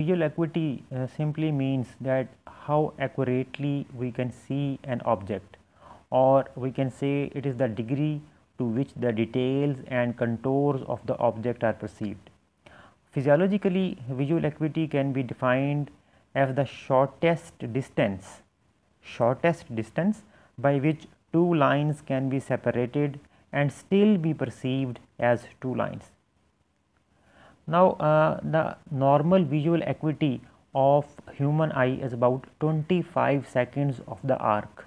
Visual acuity uh, simply means that how accurately we can see an object or we can say it is the degree to which the details and contours of the object are perceived. Physiologically, visual acuity can be defined as the shortest distance, shortest distance by which two lines can be separated and still be perceived as two lines. Now, uh, the normal visual acuity of human eye is about 25 seconds of the arc.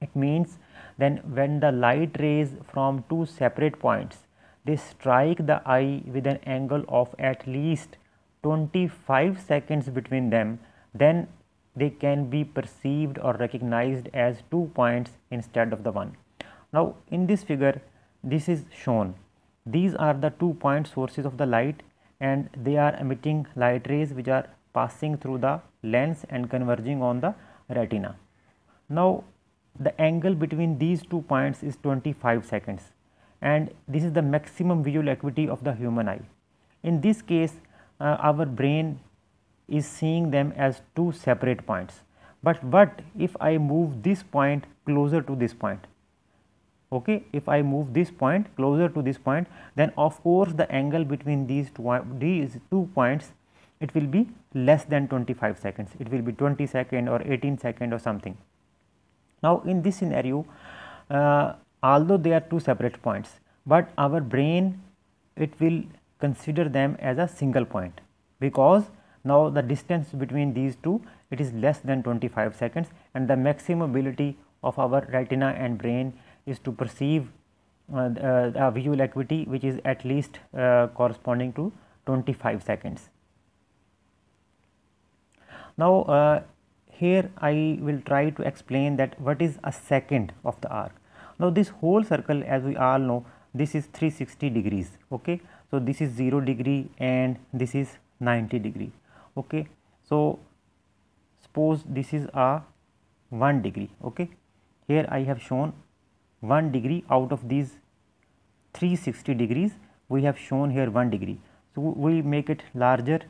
It means then when the light rays from two separate points they strike the eye with an angle of at least 25 seconds between them then they can be perceived or recognized as two points instead of the one. Now, in this figure this is shown these are the two point sources of the light and they are emitting light rays which are passing through the lens and converging on the retina. Now, the angle between these two points is 25 seconds and this is the maximum visual acuity of the human eye. In this case uh, our brain is seeing them as two separate points, but what if I move this point closer to this point? Okay, if I move this point closer to this point then of course the angle between these two, these two points it will be less than 25 seconds, it will be 20 second or 18 second or something. Now, in this scenario uh, although they are two separate points, but our brain it will consider them as a single point because now the distance between these two it is less than 25 seconds and the maximum ability of our retina and brain is to perceive uh, uh, visual acuity which is at least uh, corresponding to 25 seconds. Now, here I will try to explain that what is a second of the arc. Now, this whole circle as we all know this is 360 degrees. Okay. So, this is 0 degree and this is 90 degree. Okay. So, suppose this is a 1 degree. Okay. Here I have shown 1 degree out of these 360 degrees we have shown here 1 degree. So, we make it larger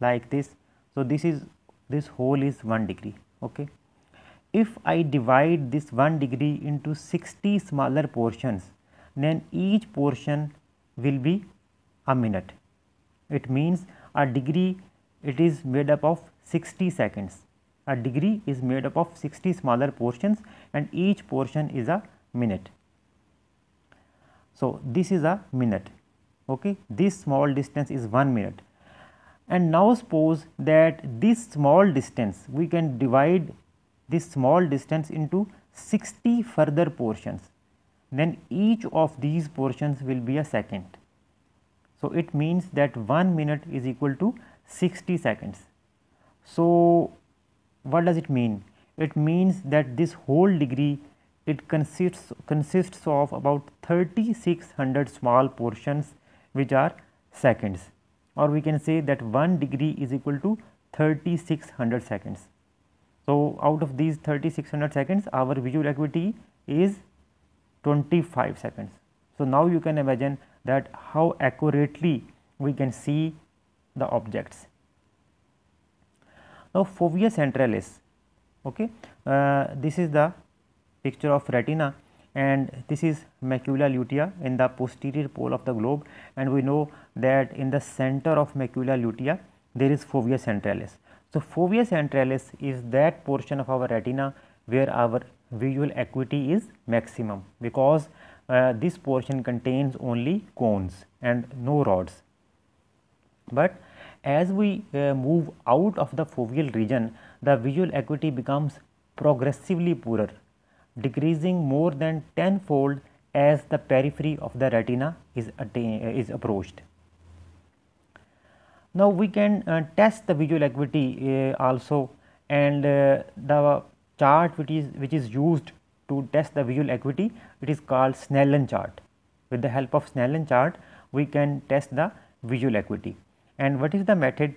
like this. So, this is this whole is 1 degree. Okay. If I divide this 1 degree into 60 smaller portions then each portion will be a minute. It means a degree it is made up of 60 seconds. A degree is made up of 60 smaller portions and each portion is a minute. So, this is a minute, okay. this small distance is 1 minute and now suppose that this small distance we can divide this small distance into 60 further portions then each of these portions will be a second. So, it means that 1 minute is equal to 60 seconds. So, what does it mean? It means that this whole degree it consists consists of about 3600 small portions which are seconds or we can say that 1 degree is equal to 3600 seconds. So, out of these 3600 seconds our visual acuity is 25 seconds. So, now you can imagine that how accurately we can see the objects. Now, fovea centralis, okay, uh, this is the picture of retina and this is macula lutea in the posterior pole of the globe and we know that in the center of macula lutea there is fovea centralis. So, fovea centralis is that portion of our retina where our visual acuity is maximum because uh, this portion contains only cones and no rods. But as we uh, move out of the foveal region the visual acuity becomes progressively poorer decreasing more than tenfold as the periphery of the retina is, is approached. Now, we can uh, test the visual acuity uh, also and uh, the chart which is which is used to test the visual acuity it is called Snellen chart. With the help of Snellen chart we can test the visual acuity and what is the method?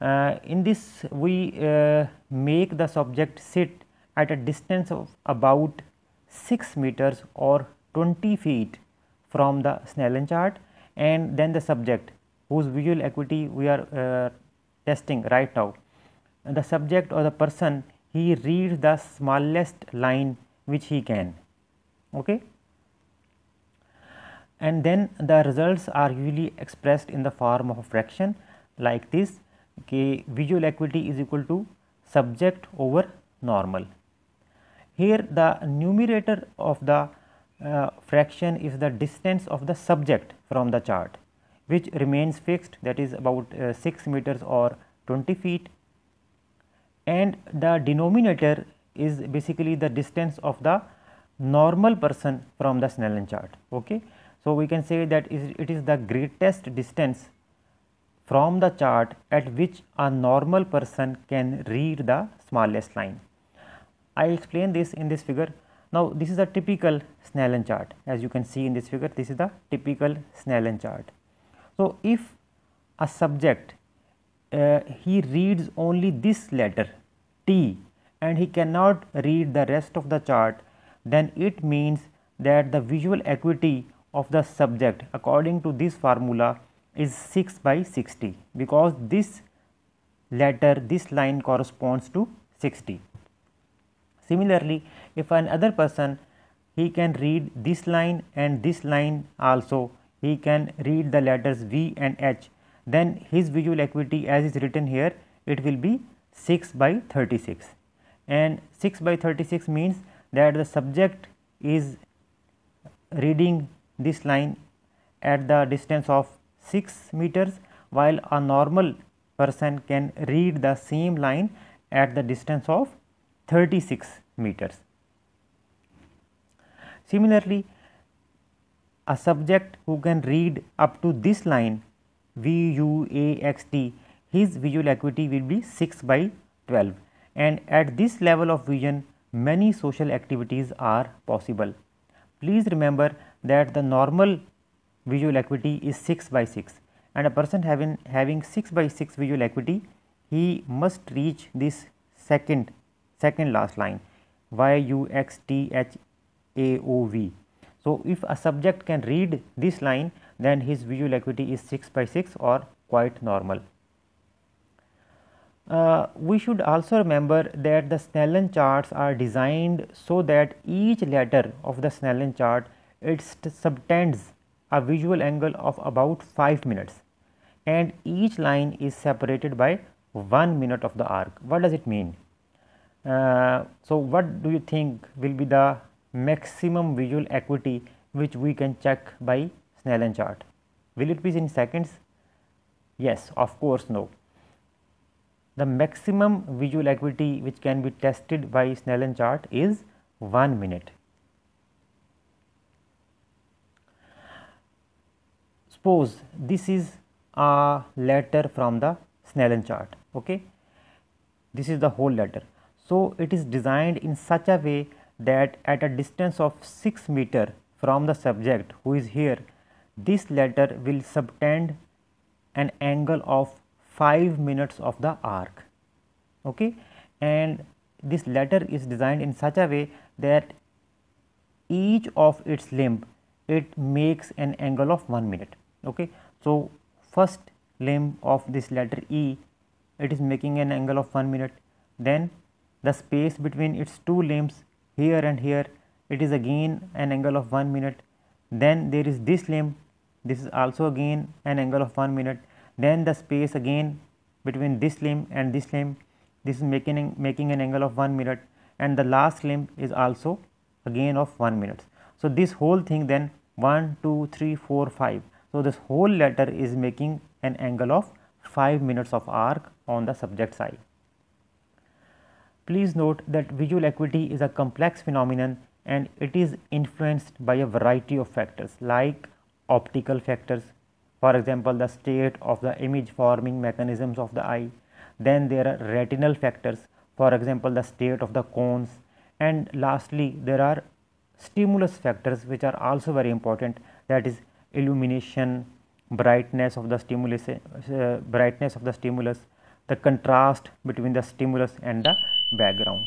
Uh, in this we uh, make the subject sit at a distance of about 6 meters or 20 feet from the Snellen chart and then the subject whose visual acuity we are uh, testing right now. The subject or the person he reads the smallest line which he can okay? And then the results are usually expressed in the form of a fraction like this okay, visual acuity is equal to subject over normal. Here the numerator of the uh, fraction is the distance of the subject from the chart which remains fixed that is about uh, 6 meters or 20 feet and the denominator is basically the distance of the normal person from the Snellen chart. Okay. So, we can say that it is the greatest distance from the chart at which a normal person can read the smallest line. I explain this in this figure. Now, this is a typical Snellen chart as you can see in this figure this is the typical Snellen chart. So, if a subject uh, he reads only this letter T and he cannot read the rest of the chart then it means that the visual acuity of the subject according to this formula is 6 by 60 because this letter this line corresponds to 60. Similarly, if another person he can read this line and this line also. He can read the letters V and H. Then his visual acuity as is written here it will be 6 by 36 and 6 by 36 means that the subject is reading this line at the distance of 6 meters while a normal person can read the same line at the distance of 36 meters. Similarly, a subject who can read up to this line V U A X T his visual acuity will be 6 by 12 and at this level of vision many social activities are possible. Please remember that the normal visual acuity is 6 by 6 and a person having having 6 by 6 visual acuity he must reach this second second last line y u x t h a o v. So, if a subject can read this line then his visual acuity is 6 by 6 or quite normal. Uh, we should also remember that the Snellen charts are designed so that each letter of the Snellen chart it subtends a visual angle of about 5 minutes and each line is separated by 1 minute of the arc. What does it mean? Uh, so, what do you think will be the maximum visual acuity which we can check by Snellen chart? Will it be in seconds? Yes, of course no the maximum visual acuity which can be tested by Snellen chart is 1 minute. Suppose this is a letter from the Snellen chart. Okay. This is the whole letter. So, it is designed in such a way that at a distance of 6 meter from the subject who is here, this letter will subtend an angle of 5 minutes of the arc. Okay? And this letter is designed in such a way that each of its limb it makes an angle of 1 minute. Okay? So first limb of this letter e it is making an angle of 1 minute. Then the space between its two limbs here and here it is again an angle of 1 minute then there is this limb this is also again an angle of 1 minute then the space again between this limb and this limb this is making making an angle of 1 minute and the last limb is also again of 1 minute. So, this whole thing then 1 2 3 4 5. So, this whole letter is making an angle of 5 minutes of arc on the subject side. Please note that visual acuity is a complex phenomenon and it is influenced by a variety of factors like optical factors, for example, the state of the image forming mechanisms of the eye. Then there are retinal factors, for example, the state of the cones. And lastly, there are stimulus factors which are also very important that is illumination, brightness of the stimulus, uh, brightness of the stimulus, the contrast between the stimulus and the background.